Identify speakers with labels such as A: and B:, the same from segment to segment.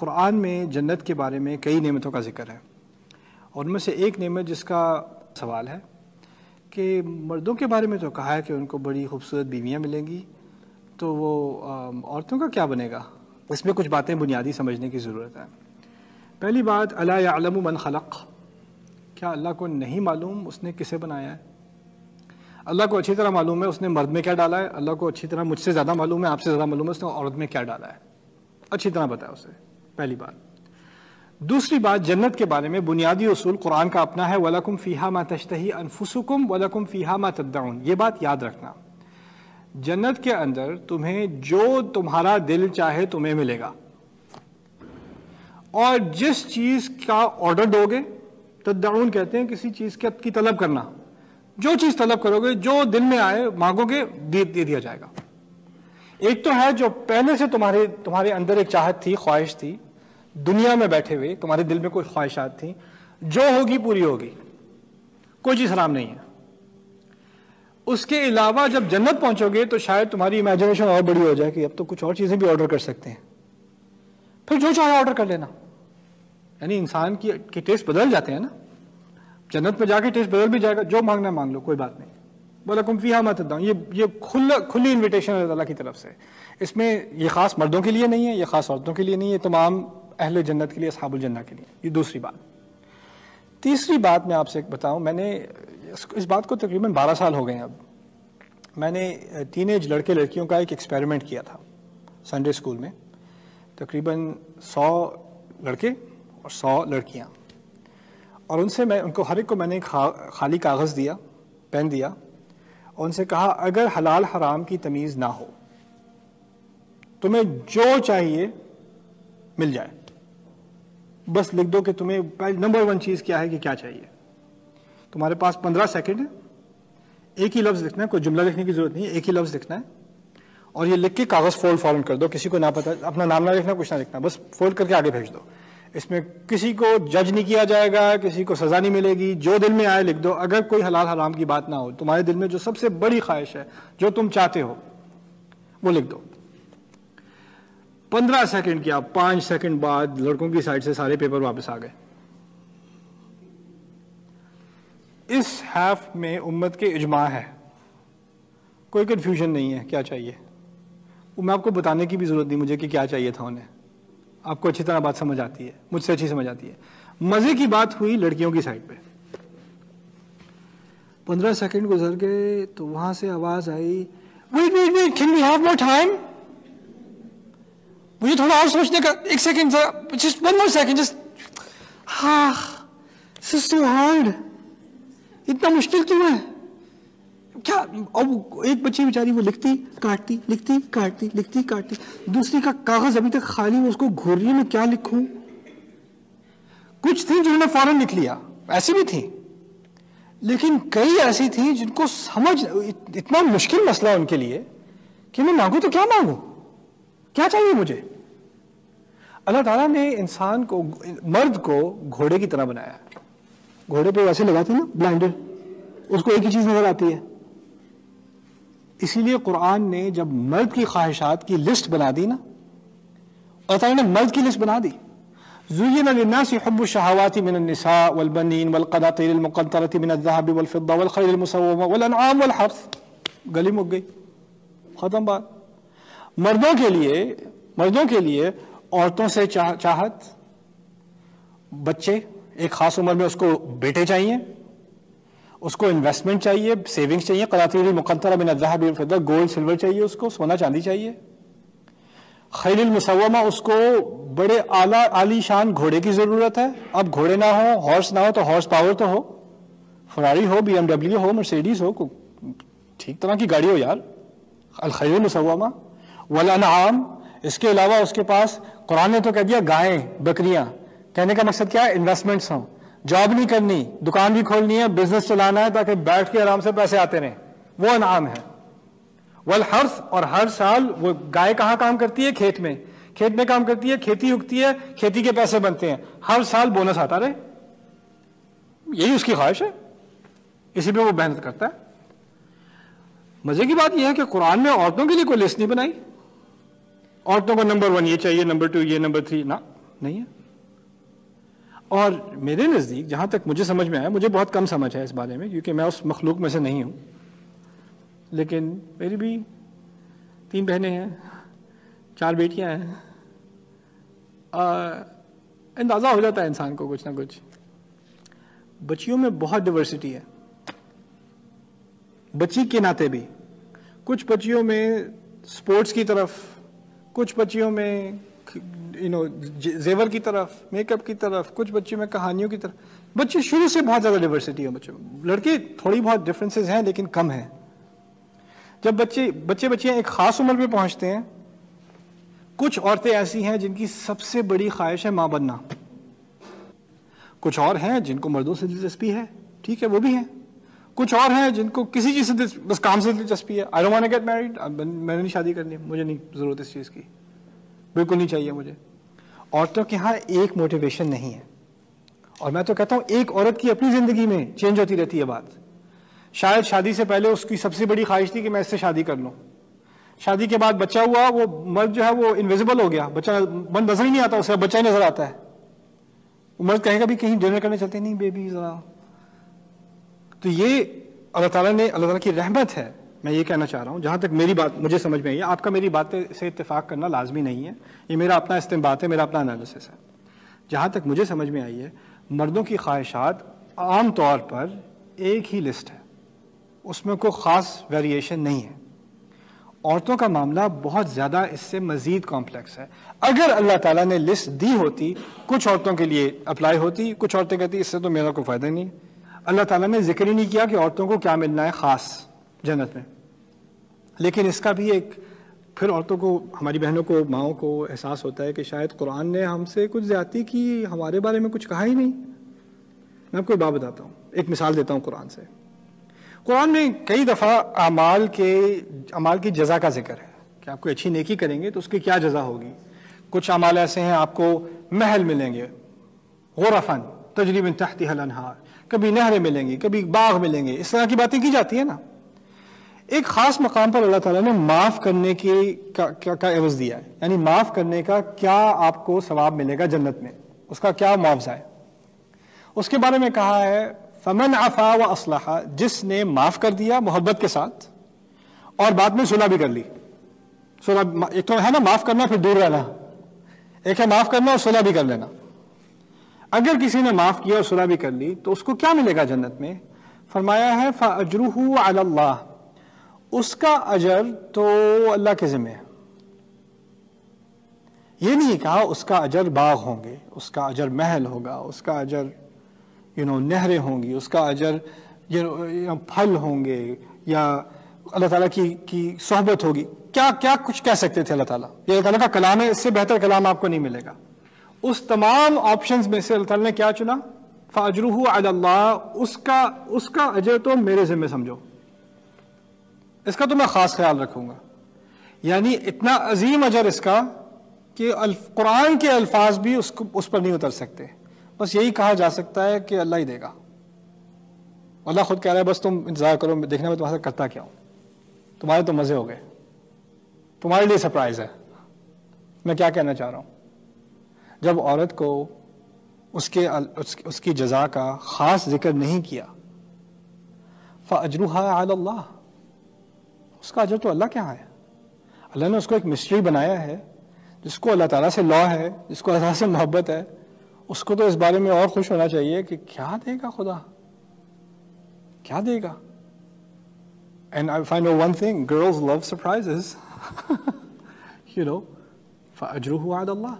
A: कुरान में जन्नत के बारे में कई नेमतों का जिक्र है और उनमें से एक नेमत जिसका सवाल है कि मर्दों के बारे में तो कहा है कि उनको बड़ी खूबसूरत बीवियाँ मिलेंगी तो वो औरतों का क्या बनेगा? इसमें कुछ बातें बुनियादी समझने की ज़रूरत है। पहली बात, अला यालम मन खलक। क्या अल्लाह को नहीं मालूम उसने किसे बनाया है? अल्लाह को अच्छी तरह मालूम है उसने मर्द में क्या डाला है? अल्लाह को अच्छी तरह मुझसे ज़्यादा मालूम है, आपसे ज़्यादा मालूम है उसने औरत में क्या डाला है? अच्छी तरह बताया उसे, पहली बात। दूसरी बात, जन्नत के बारे में बुनियादी असूल कुरान का अपना है, वलकुम फ़ीहा मा तश्तही अनफुसुकुम, वलकुम फ़ीहा मा तद्दाउन ये बात याद रखना। जन्नत के अंदर तुम्हें जो तुम्हारा दिल चाहे तुम्हें मिलेगा। और जिस चीज़ का ऑर्डर दोगे तद्दाउन कहते हैं किसी चीज़ के की तलब करना। जो चीज़ तलब करोगे जो दिल में आए मांगोगे दे, दे दिया जाएगा। एक तो है जो पहले से तुम्हारे तुम्हारे अंदर एक चाहत थी ख्वाहिश थी दुनिया में बैठे हुए तुम्हारे दिल में कोई ख्वाहिशात थी जो होगी पूरी होगी कोई चीज़ हराम नहीं है। उसके अलावा जब जन्नत पहुंचोगे तो शायद तुम्हारी इमेजिनेशन और बड़ी हो जाए कि अब तो कुछ और चीज़ें भी ऑर्डर कर सकते हैं। फिर जो चाहे ऑर्डर कर लेना। यानी इंसान की, के टेस्ट बदल जाते हैं ना। जन्नत में जाके टेस्ट बदल भी जाएगा, जो मांगना मांग लो, कोई बात नहीं। बोला कुम फीहा मत ये ये खुला खुली इन्विटेशन है अल्लाह की तरफ़ से। इसमें ये खास मर्दों के लिए नहीं है, ये खास औरतों के लिए नहीं है तमाम अहल जन्नत के लिए, असहाबुल जन्ना के लिए। ये दूसरी बात। तीसरी बात मैं आपसे बताऊँ मैंने इस बात को तकरीबन 12 साल हो गए अब। मैंने टीन एज लड़के लड़कियों का एक एक्सपेरिमेंट किया था संडे स्कूल में। तकरीबन 100 लड़के और 100 लड़कियाँ। और उनसे मैं उनको हर एक को मैंने खा, खाली कागज़ दिया पेन दिया और उनसे कहा अगर हलाल हराम की तमीज़ ना हो तुम्हें जो चाहिए मिल जाए। बस लिख दो कि तुम्हें नंबर वन चीज़ क्या है कि क्या चाहिए। तुम्हारे पास पंद्रह सेकंड है। एक ही लफ्ज़ लिखना है, कोई जुमला लिखने की ज़रूरत नहीं है, एक ही लफ्ज़ लिखना है। और ये लिख के कागज़ फोल्ड फॉरन कर दो, किसी को ना पता, अपना नाम ना लिखना, कुछ ना लिखना, बस फोल्ड करके आगे भेज दो। इसमें किसी को जज नहीं किया जाएगा, किसी को सजा नहीं मिलेगी, जो दिल में आए लिख दो। अगर कोई हलाल हराम की बात ना हो, तुम्हारे दिल में जो सबसे बड़ी ख्वाहिश है, जो तुम चाहते हो, वो लिख दो। पंद्रह सेकंड किया, पाँच सेकंड बाद लड़कों की साइड से सारे पेपर वापस आ गए। इस हैफ में उम्मत के इजमा है। कोई कन्फ्यूज़न नहीं है, क्या चाहिए? वो मैं आपको बताने की भी ज़रूरत नहीं, मुझे कि क्या चाहिए था उन्हें। आपको अच्छी तरह बात समझ आती है, मुझसे अच्छी समझ आती है। मज़े की बात हुई लड़कियों की साइड पे। पंद्रह सेकंड गुजर गए तो वहाँ से आवाज़ आई wait wait wait can we have more time मुझे थोड़ा और सोचने का, एक second just one more second just हाँ हार्ड इतना मुश्किल क्यों है? क्या, अब एक बच्ची बेचारी वो लिखती, काटती लिखती काटती लिखती, काटती। दूसरी का कागज़ अभी तक खाली उसको घूर रही मैं क्या लिखूं? कुछ थी जिन्होंने फ़ौरन लिख लिया, ऐसी भी थी। लेकिन कई ऐसी थी जिनको समझ इतना मुश्किल मसला उनके लिए कि मैं मांगू तो क्या मांगू? क्या चाहिए मुझे? अल्लाह ताला ने इंसान को, मर्द को घोड़े की तरह बनाया। घोड़े पे वैसे लगाते ना ब्लाइंडर उसको एक ही चीज़ नज़र आती है। इसीलिए कुरान ने जब मर्द की ख्वाहिशात की लिस्ट बना दी ना और ताला ने मर्द की लिस्ट बना दी। जुयन लिन्नास हुब्बु शहावाति मिन निसा वल बनीन वल हर्थ गली मुक गई। खत्म बात। मर्दों के लिए मर्दों के लिए औरतों से चाह, चाहत बच्चे एक खास उम्र में उसको बेटे चाहिए उसको इन्वेस्टमेंट चाहिए सेविंग्स चाहिए करातीरी मुकंतरा बिन फिदा गोल्ड सिल्वर चाहिए उसको सोना चांदी चाहिए। खैल मुसवमा उसको बड़े आला आलीशान घोड़े की ज़रूरत है। अब घोड़े ना हो हॉर्स ना हो तो हॉर्स पावर तो हो। फरारी हो बीएमडब्ल्यू हो मर्सिडीज हो ठीक तरह की गाड़ी हो यार। अलखैल मुसवमा वल अनाम इसके अलावा उसके पास कुरान ने तो कह दिया, गायें, बकरियाँ। कहने का मकसद क्या? है इन्वेस्टमेंट्स हों। जॉब नहीं करनी, दुकान भी खोलनी है बिज़नेस चलाना है, ताकि बैठ के आराम से पैसे आते रहे। वो अनाम है। वल हर्स, और हर साल वो गाय कहाँ काम करती है? खेत में। खेत में काम करती है, खेती उगती है, खेती के पैसे बनते हैं। हर साल बोनस आता रहे। यही उसकी ख्वाहिश है। इसी पे वो मेहनत करता है। मज़े की बात यह है कि कुरान में औरतों के लिए कोई लिस्ट नहीं बनाई। औरतों को नंबर वन ये चाहिए नंबर टू ये नंबर थ्री ना, नहीं है। और मेरे नज़दीक, जहाँ तक मुझे समझ में आया, मुझे बहुत कम समझ है इस बारे में, क्योंकि मैं उस मखलूक में से नहीं हूँ। लेकिन मेरी भी तीन बहनें हैं, चार बेटियाँ हैं अंदाज़ा हो जाता है इंसान को कुछ ना कुछ। बच्चियों में बहुत डिवर्सिटी है। बच्ची के नाते भी। कुछ बच्चियों में स्पोर्ट्स की तरफ़ कुछ बच्चियों में यू नो जेवर की तरफ़ मेकअप की तरफ़, कुछ बच्चियों में कहानियों की तरफ़, बच्चे शुरू से बहुत ज़्यादा डिवर्सिटी है बच्चों। में लड़के थोड़ी बहुत डिफरेंसेस हैं, लेकिन कम है। जब बच्चे बच्चे बच्चियाँ एक खास उम्र पे पहुँचते हैं, कुछ औरतें ऐसी हैं जिनकी सबसे बड़ी ख्वाहिश है माँ बनना। कुछ और हैं जिनको मर्दों से दिलचस्पी है, ठीक है, वो भी हैं। कुछ और हैं जिनको किसी चीज़ से बस काम से दिलचस्पी है। I don't want to get married मैंने नहीं शादी करनी, मुझे नहीं ज़रूरत इस चीज़ की। बिल्कुल नहीं चाहिए मुझे। औरतों के यहाँ एक मोटिवेशन नहीं है। और मैं तो कहता हूँ, एक औरत की अपनी ज़िंदगी में चेंज होती रहती है बात। शायद शादी से पहले उसकी सबसे बड़ी ख्वाहिश थी कि मैं इससे शादी कर लूँ। शादी के बाद बच्चा हुआ, वो मर्द जो है वो इनविजिबल हो गया। बच्चा, मन नज़र ही नहीं आता उसे बच्चा ही नज़र आता है। मर्द कहेगा भी, कहीं डिनर करने चलते नहीं बेबी जरा तो ये अल्लाह ताला ने, अल्लाह ताला की रहमत है। मैं ये कहना चाह रहा हूँ, जहाँ तक मेरी बात, मुझे समझ में आई है, आपका मेरी बात से इतफाक करना लाजमी नहीं है। ये मेरा अपना इस्तेमाल है, मेरा अपना एनालिसिस है। जहाँ तक मुझे समझ में आई है, मर्दों की ख्वाहिशात आम तौर पर एक ही लिस्ट है। उसमें कोई ख़ास वेरिएशन नहीं है। औरतों का मामला बहुत ज़्यादा इससे मज़ीद कॉम्प्लेक्स है। अगर अल्लाह ताला ने लिस्ट दी होती, कुछ औरतों के लिए अप्लाई होती, कुछ औरतें कहती, इससे तो मेरा कोई फ़ायदा नहीं अल्लाह ताला ने ज़िक्र ही नहीं किया कि औरतों को क्या मिलना है ख़ास जन्नत में। लेकिन इसका भी एक, फिर औरतों को, हमारी बहनों को, माओ को एहसास होता है कि शायद कुरान ने हमसे कुछ ज़्यादा की, हमारे बारे में कुछ कहा ही नहीं। मैं आपको एक बात बताता हूँ, एक मिसाल देता हूँ कुरान से। कुरान में कई दफ़ा अमाल के, अमाल की जजा का ज़िक्र है कि आप कोई अच्छी नेकी करेंगे तो उसकी क्या जजा होगी। कुछ अमाल ऐसे हैं आपको महल मिलेंगे, गौरफन, तजरीबन तहती हलनहार कभी नहरें मिलेंगी कभी बाग मिलेंगे। इस तरह की बातें की जाती है ना। एक खास मकाम पर अल्लाह ताला ने माफ़ करने की का, का, का एवज दिया है। यानी माफ़ करने का क्या आपको सवाब मिलेगा जन्नत में? उसका क्या मुआवजा है? उसके बारे में कहा है फमन आफा व असलाहा जिसने माफ़ कर दिया मोहब्बत के साथ और बाद में सुलह भी कर ली। सुलह एक तो है ना माफ़ करना फिर दूर रहना। एक है माफ़ करना और सुलह भी कर लेना। अगर किसी ने माफ़ किया और सुलह भी कर ली तो उसको क्या मिलेगा जन्नत में? फरमाया है फ़जरूहू अल्लाह. उसका अजर तो अल्लाह के जिम्मे है। ये नहीं कहा उसका अजर बाग होंगे, उसका अजर महल होगा, उसका अजर यू नो नहरें होंगी, उसका अजर फल होंगे, या अल्लाह ताला की की सोहबत होगी। क्या क्या कुछ कह सकते थे अल्लाह ताला? ये अल्लाह का कलाम है, इससे बेहतर कलाम आपको नहीं मिलेगा। उस तमाम ऑप्शंस में से अल्लाह ने क्या चुना? फाजरू अल्लाह उसका उसका अजर तो मेरे जिम्मे समझो। इसका तो मैं ख़ास ख्याल रखूँगा। यानी इतना अजीम अजर इसका कि कुरान के अल्फाज भी उसको उस पर नहीं उतर सकते। बस यही कहा जा सकता है कि अल्लाह ही देगा। अल्लाह खुद कह रहा है, बस तुम इंतज़ार करो देखने में तुम्हारे करता क्या हूँ? तुम्हारे तो मज़े हो गए। तुम्हारे लिए सरप्राइज़ है। मैं क्या कहना चाह रहा हूँ? जब औरत को उसके उसकी, जजा का ख़ास ज़िक्र नहीं किया फ़जरूहा अल्लाह उसका अजर तो अल्लाह क्या है। अल्लाह ने उसको एक मिस्ट्री बनाया है जिसको अल्लाह ताला से लॉ है जिसको अल्लाह से मोहब्बत है उसको तो इस बारे में और खुश होना चाहिए कि क्या देगा खुदा? क्या देगा? And I find one thing girls love surprises you know अजरू हुआ अल्लाह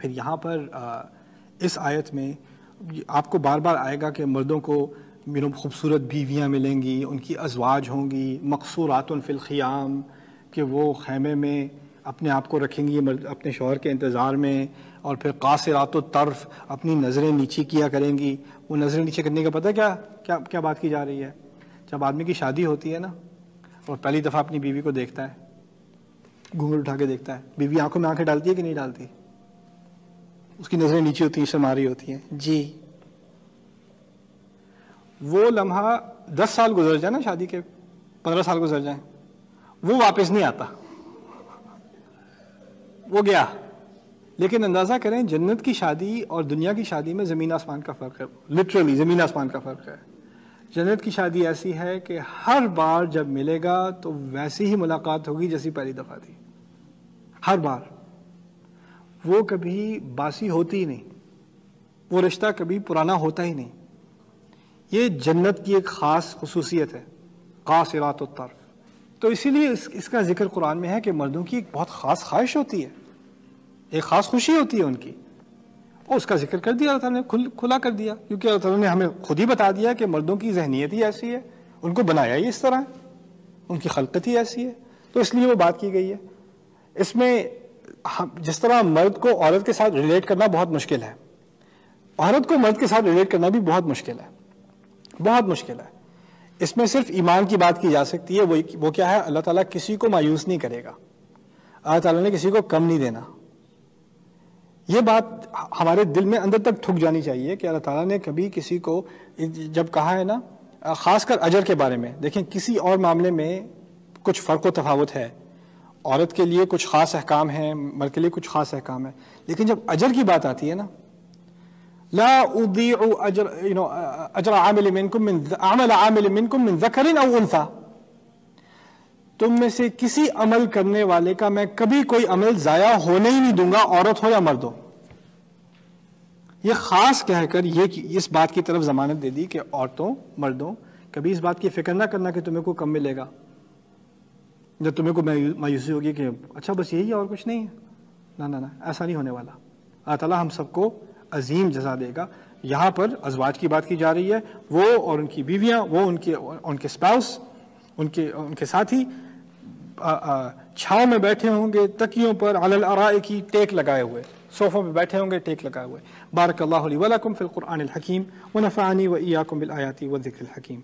A: फिर यहाँ पर इस आयत में आपको बार बार आएगा कि मर्दों को मीनों खूबसूरत बीवियाँ मिलेंगी, उनकी अजवाज होंगी मकसूरात फ़िलख़ियाम कि वो खैमे में अपने आप को रखेंगी मर्द अपने शोहर के इंतज़ार में, और फिर कासरात तर्फ अपनी नज़रें नीचे किया करेंगी। वो नज़रें नीचे करने का पता क्या क्या क्या बात की जा रही है? जब आदमी की शादी होती है ना, और पहली दफ़ा अपनी बीवी को देखता है, घूंघट उठा के देखता है, बीवी आँखों में आँखें डालती है कि नहीं डालती? उसकी नज़रें नीचे होती हैं शर्मा होती हैं। जी। वो लम्हा दस साल गुजर जाए ना शादी के, पंद्रह साल गुजर जाए, वो वापस नहीं आता। वो गया। लेकिन अंदाज़ा करें, जन्नत की शादी और दुनिया की शादी में ज़मीन आसमान का फ़र्क है। लिटरली ज़मीन आसमान का फ़र्क है। जन्नत की शादी ऐसी है कि हर बार जब मिलेगा तो वैसी ही मुलाकात होगी जैसी पहली दफ़ा थी। हर बार। वो कभी बासी होती ही नहीं। वो रिश्ता कभी पुराना होता ही नहीं। ये जन्नत की एक ख़ास खसूसियत है ख़ास कासिरात तरफ़ तो इसीलिए इस, इसका ज़िक्र कुरान में है कि मर्दों की एक बहुत ख़ास ख्वाहिश होती है। एक ख़ास खुशी होती है उनकी। और उसका ज़िक्र कर दिया अल्लाह ने खुल खुला कर दिया। क्योंकि अल्लाह ने हमें खुद ही बता दिया कि मर्दों की जहनीत ही ऐसी है। उनको बनाया ही इस तरह। उनकी खलकत ही ऐसी है। तो इसलिए वो बात की गई है। इसमें हम, जिस तरह मर्द को औरत के साथ रिलेट करना बहुत मुश्किल है। औरत को मर्द के साथ रिलेट करना भी बहुत मुश्किल है। बहुत मुश्किल है। इसमें सिर्फ़ ईमान की बात की जा सकती है वो वो क्या है? अल्लाह ताला किसी को मायूस नहीं करेगा। अल्लाह ताला ने किसी को कम नहीं देना। ये बात हमारे दिल में अंदर तक ठुक जानी चाहिए कि अल्लाह ताला ने कभी किसी को, जब कहा है ना, ख़ासकर अजर के बारे में, देखें, किसी और मामले में कुछ फ़र्क व तफावत है। औरत के लिए कुछ ख़ास अहकाम है, मर्द के लिए कुछ ख़ास अहकाम है। लेकिन जब अजर की बात आती है ना, ला अजर यू नो अजर आमिल मिनकुम मिन आमिल मिनकुम मिन औ उनसा। तुम में से किसी अमल करने वाले का मैं कभी कोई अमल ज़ाया होने ही नहीं दूँगा, औरत हो या मर्द हो। ये खास कहकर ये इस बात की तरफ़ जमानत दे दी कि औरतों, मर्दों, कभी इस बात की फ़िक्र ना करना कि तुम्हें को कम मिलेगा। जब तुम्हें को मायूसी होगी कि अच्छा बस यही है और कुछ नहीं है? ना ना ना, ऐसा नहीं होने वाला। अल्लाह ताला हम सबको अजीम जजा देगा। यहाँ पर अजवाज की बात की जा रही है। वो और उनकी बीवियाँ, वो उनके उनके स्पाउस उनके उनके साथी छाँव में बैठे होंगे, तकियों पर अलल अराए की टेक लगाए हुए। सोफ़ों में बैठे होंगे, टेक लगाए हुए। बारक अल्लाह वलकुम फ़िल क़ुरआन हकीम। व नफ़ानी व ईयाकुम बिल आयाती व ज़िक्र हकीम।